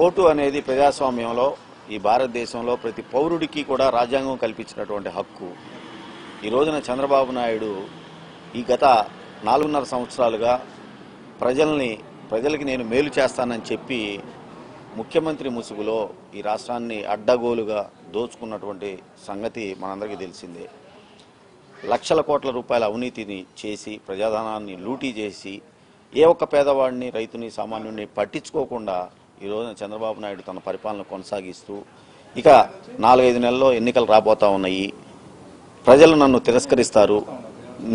Vote అనేది ప్రజాస్వామ్యంలో ఈ భారతదేశంలో ప్రతి పౌరుడికి కూడా రాజ్యాంగం కల్పించినటువంటి హక్కు. ఈ రోజున చంద్రబాబు నాయుడు ఈ గత నాలుగున్నర సంవత్సరాలుగా ప్రజల్ని ప్రజలకి నేను మేలు చేస్తానని చెప్పి ముఖ్యమంత్రి ముసుగులో ఈ రాష్ట్రాన్ని అడ్డగోలుగా దోచుకున్నటువంటి సంగతి మనందరికీ తెలిసిందే. లక్షల కోట్ల రూపాయల అవినీతిని చేసి ప్రజాధనాన్ని లూటీ చేసి ఏ ఒక్క పేదవాడిని రైతుని సామాన్యుడిని పట్టించుకోకుండా ఈ చంద్రబాబు నాయుడు తన పరిపాలన కొనసాగిస్తూ ఇక నాలుగైదు నెలల్లో ఎన్నికలు రాబోతా ఉన్నాయి. ప్రజలు నన్ను తిరస్కరిస్తారు.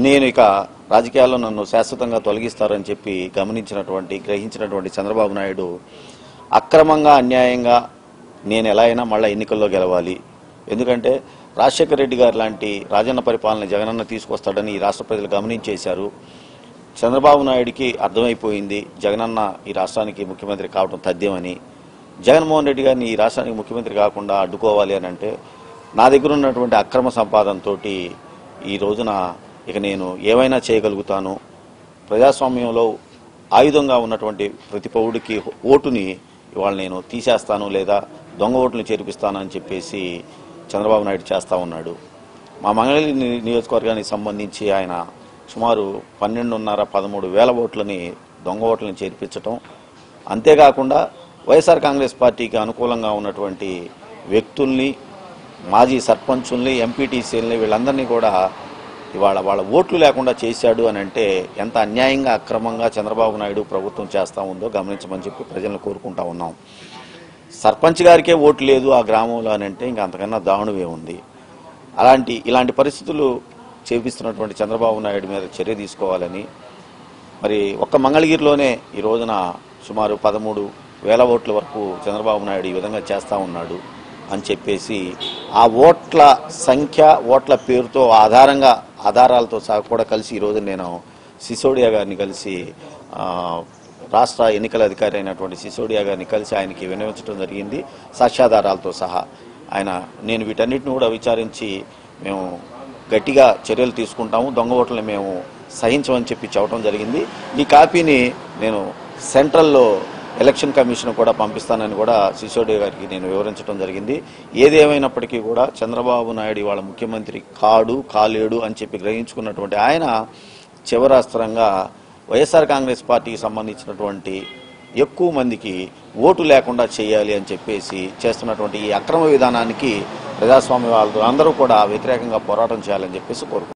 నేను ఇక రాజకీయాల్లో నన్ను శాశ్వతంగా తొలగిస్తారని చెప్పి గమనించినటువంటి గ్రహించినటువంటి చంద్రబాబు నాయుడు అక్రమంగా అన్యాయంగా నేను ఎలా అయినా మళ్ళీ ఎన్నికల్లో గెలవాలి. ఎందుకంటే రాజశేఖర రెడ్డి గారు లాంటి రాజన్న పరిపాలన జగనన్న తీసుకొస్తాడని ఈ రాష్ట్ర ప్రజలు గమనించేశారు. చంద్రబాబు నాయుడికి అర్థమైపోయింది జగనన్న ఈ రాష్ట్రానికి ముఖ్యమంత్రి కావడం తథ్యమని. జగన్మోహన్ రెడ్డి గారిని ఈ రాష్ట్రానికి ముఖ్యమంత్రి కాకుండా అడ్డుకోవాలి అని అంటే నా దగ్గర ఉన్నటువంటి అక్రమ సంపాదనతో ఈ రోజున ఇక నేను ఏమైనా చేయగలుగుతాను. ప్రజాస్వామ్యంలో ఆయుధంగా ఉన్నటువంటి ప్రతి పౌరుడికి ఓటుని ఇవాళ నేను తీసేస్తాను లేదా దొంగ ఓటుని చేర్పిస్తాను అని చెప్పేసి చంద్రబాబు నాయుడు చేస్తా ఉన్నాడు. మా మంగళగిరి ని- నియోజకవర్గానికి సంబంధించి ఆయన సుమారు పన్నెండున్నర పదమూడు వేల ఓట్లని దొంగ ఓట్లని చేర్పించటం. అంతేకాకుండా వైఎస్ఆర్ కాంగ్రెస్ పార్టీకి అనుకూలంగా ఉన్నటువంటి వ్యక్తుల్ని మాజీ సర్పంచుల్ని ఎంపీటీసీలని వీళ్ళందరినీ కూడా ఇవాళ వాళ్ళ ఓట్లు లేకుండా చేశాడు అని అంటే ఎంత అన్యాయంగా అక్రమంగా చంద్రబాబు నాయుడు ప్రభుత్వం చేస్తా ఉందో గమనించమని చెప్పి ప్రజలను కోరుకుంటా ఉన్నాం. సర్పంచ్ గారికే ఓటు లేదు ఆ గ్రామంలో అని అంటే ఇంకా అంతకన్నా దారుణమే ఉంది. అలాంటి ఇలాంటి పరిస్థితులు చేపిస్తున్నటువంటి చంద్రబాబు నాయుడు మీద చర్య తీసుకోవాలని. మరి ఒక్క మంగళగిరిలోనే ఈ రోజున సుమారు పదమూడు వేల ఓట్ల వరకు చంద్రబాబు నాయుడు ఈ విధంగా చేస్తూ ఉన్నాడు అని చెప్పేసి ఆ ఓట్ల సంఖ్య ఓట్ల పేరుతో ఆధారంగా ఆధారాలతో సహా కూడా కలిసి ఈరోజు నేను సిసోడియా గారిని కలిసి రాష్ట్ర ఎన్నికల అధికారి అయినటువంటి సిసోడియా గారిని కలిసి ఆయనకి వినియోగించడం జరిగింది. సాక్ష్యాధారాలతో సహా ఆయన నేను వీటన్నిటిని కూడా విచారించి మేము గట్టిగా చర్యలు తీసుకుంటాము. దొంగ ఓట్లని మేము సహించమని చెప్పి చెప్పడం జరిగింది. ఈ కాపీని నేను సెంట్రల్లో ఎలక్షన్ కమిషన్ కూడా పంపిస్తానని కూడా సిసోడే గారికి నేను వివరించడం జరిగింది. ఏదేమైనప్పటికీ కూడా చంద్రబాబు నాయుడు వాళ్ళ ముఖ్యమంత్రి కాడు కాలేడు అని చెప్పి గ్రహించుకున్నటువంటి ఆయన చివరాస్త్రంగా వైఎస్ఆర్ కాంగ్రెస్ పార్టీకి సంబంధించినటువంటి ఎక్కువ మందికి ఓటు లేకుండా చేయాలి అని చెప్పేసి చేస్తున్నటువంటి ఈ అక్రమ విధానానికి ప్రజాస్వామ్య వాళ్ళతో అందరూ కూడా వ్యతిరేకంగా పోరాటం చేయాలని చెప్పేసి కోరుకుంటున్నారు